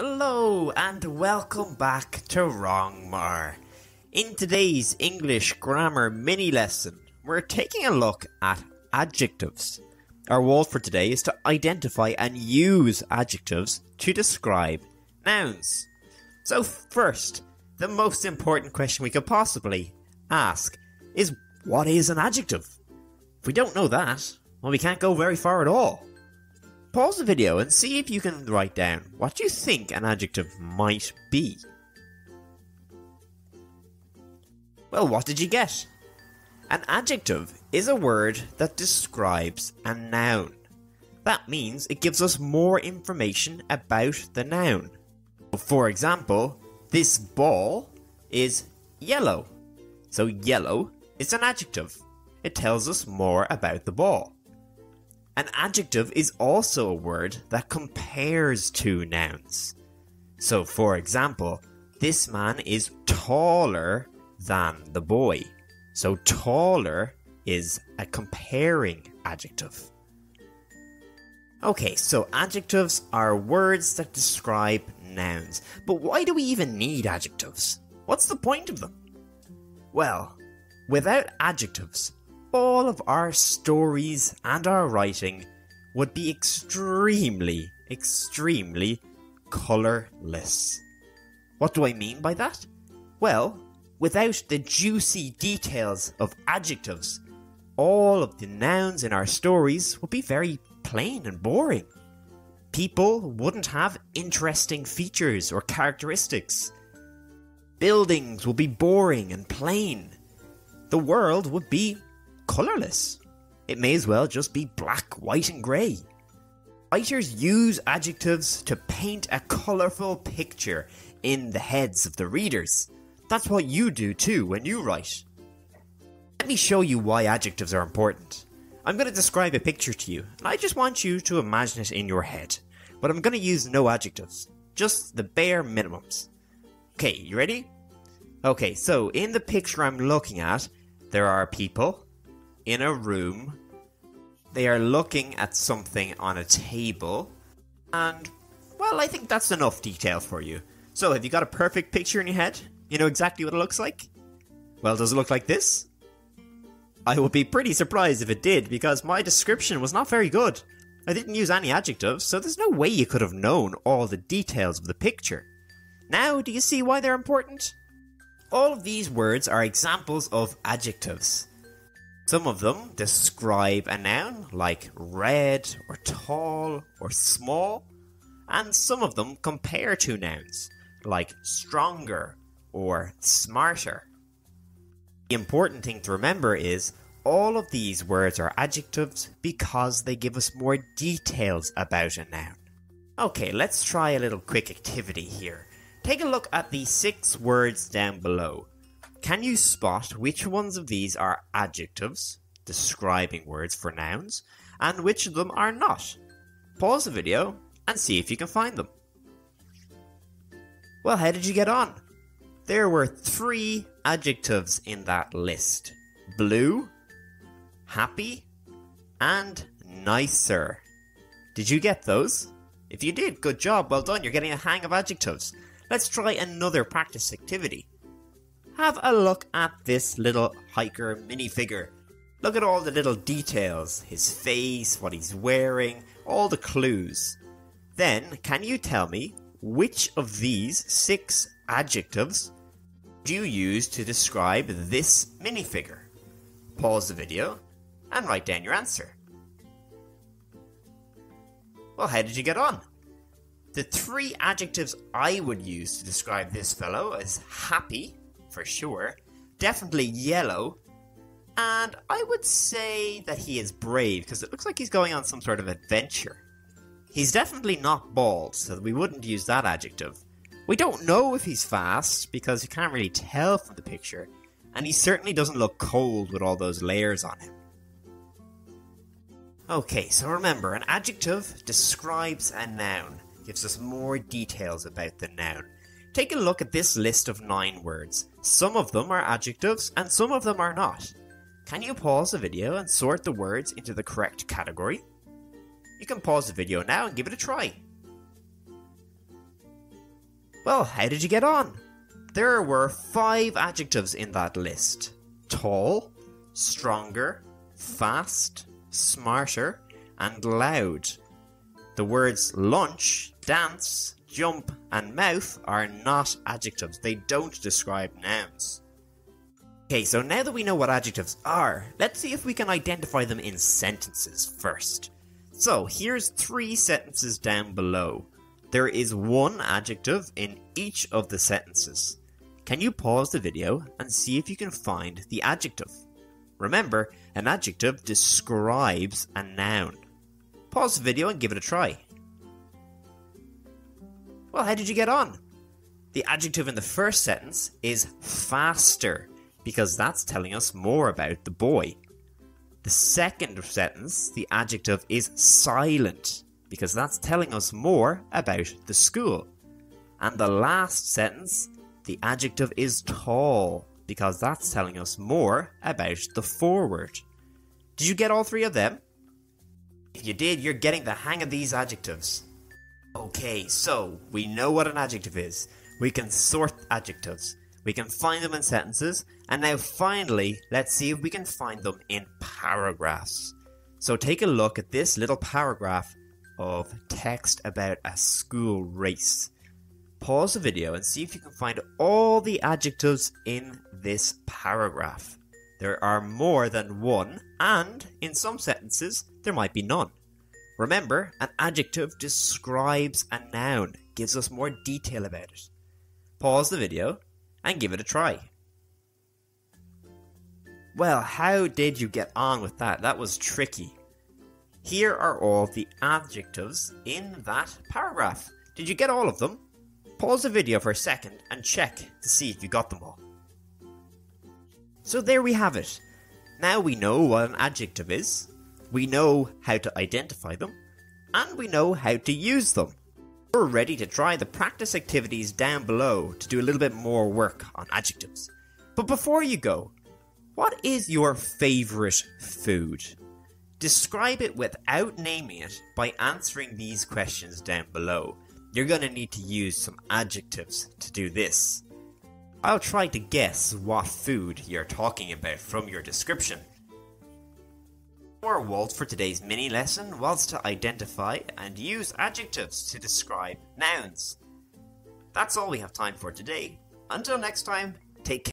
Hello and welcome back to Rang Maher. In today's English grammar mini lesson, we're taking a look at adjectives. Our role for today is to identify and use adjectives to describe nouns. So, first, the most important question we could possibly ask is what is an adjective? If we don't know that, well, we can't go very far at all. Pause the video and see if you can write down what you think an adjective might be. Well, what did you get? An adjective is a word that describes a noun. That means it gives us more information about the noun. For example, this ball is yellow. So, yellow is an adjective. It tells us more about the ball. An adjective is also a word that compares two nouns. So, for example, this man is taller than the boy. So, taller is a comparing adjective. Okay, so adjectives are words that describe nouns. But why do we even need adjectives? What's the point of them? Well, without adjectives, all of our stories and our writing would be extremely, extremely colourless. What do I mean by that? Well, without the juicy details of adjectives, all of the nouns in our stories would be very plain and boring. People wouldn't have interesting features or characteristics. Buildings would be boring and plain. The world would be colourless. It may as well just be black, white, and grey. Writers use adjectives to paint a colourful picture in the heads of the readers. That's what you do too when you write. Let me show you why adjectives are important. I'm going to describe a picture to you, and I just want you to imagine it in your head. But I'm going to use no adjectives, just the bare minimums. Okay, you ready? Okay, so in the picture I'm looking at, there are people in a room. They are looking at something on a table, and well, I think that's enough detail for you. So, have you got a perfect picture in your head? You know exactly what it looks like? Well, does it look like this? I would be pretty surprised if it did, because my description was not very good. I didn't use any adjectives, so there's no way you could have known all the details of the picture. Now, do you see why they're important? All of these words are examples of adjectives. Some of them describe a noun, like red, or tall, or small, and some of them compare two nouns, like stronger or smarter. The important thing to remember is all of these words are adjectives because they give us more details about a noun. Okay, let's try a little quick activity here. Take a look at the six words down below. Can you spot which ones of these are adjectives, describing words for nouns, and which of them are not? Pause the video and see if you can find them. Well, how did you get on? There were three adjectives in that list blue, happy, and nicer. Did you get those? If you did, good job, well done, you're getting a hang of adjectives. Let's try another practice activity. Have a look at this little hiker minifigure. Look at all the little details his face, what he's wearing, all the clues. Then, can you tell me which of these six adjectives do you use to describe this minifigure? Pause the video and write down your answer. Well, how did you get on? The three adjectives I would use to describe this fellow is happy, for sure, definitely yellow, and I would say that he is brave because it looks like he's going on some sort of adventure. He's definitely not bald, so we wouldn't use that adjective. We don't know if he's fast because you can't really tell from the picture, and he certainly doesn't look cold with all those layers on him. Okay, so remember, an adjective describes a noun, gives us more details about the noun. Take a look at this list of nine words. Some of them are adjectives and some of them are not. Can you pause the video and sort the words into the correct category? You can pause the video now and give it a try. Well, how did you get on? There were five adjectives in that list tall, stronger, fast, smarter, and loud. The words lunch, dance, jump, and mouth are not adjectives, they don't describe nouns. Okay, so now that we know what adjectives are, let's see if we can identify them in sentences first. So, here's three sentences down below. There is one adjective in each of the sentences. Can you pause the video and see if you can find the adjective? Remember, an adjective describes a noun. Pause the video and give it a try. Well, how did you get on? The adjective in the first sentence is faster because that's telling us more about the boy. The second sentence, the adjective is silent because that's telling us more about the school. And the last sentence, the adjective is tall because that's telling us more about the forward. Did you get all three of them? If you did, you're getting the hang of these adjectives. Okay, so we know what an adjective is. We can sort adjectives. We can find them in sentences. And now finally, let's see if we can find them in paragraphs. So take a look at this little paragraph of text about a school race. Pause the video and see if you can find all the adjectives in this paragraph. There are more than one, and in some sentences, there might be none. Remember, an adjective describes a noun, gives us more detail about it. Pause the video and give it a try. Well, how did you get on with that? That was tricky. Here are all the adjectives in that paragraph. Did you get all of them? Pause the video for a second and check to see if you got them all. So there we have it. Now we know what an adjective is, we know how to identify them, and we know how to use them. We're ready to try the practice activities down below to do a little bit more work on adjectives. But before you go, what is your favourite food? Describe it without naming it by answering these questions down below. You're going to need to use some adjectives to do this. I'll try to guess what food you're talking about from your description. Our Walt for today's mini lesson was to identify and use adjectives to describe nouns. That's all we have time for today. Until next time, take care.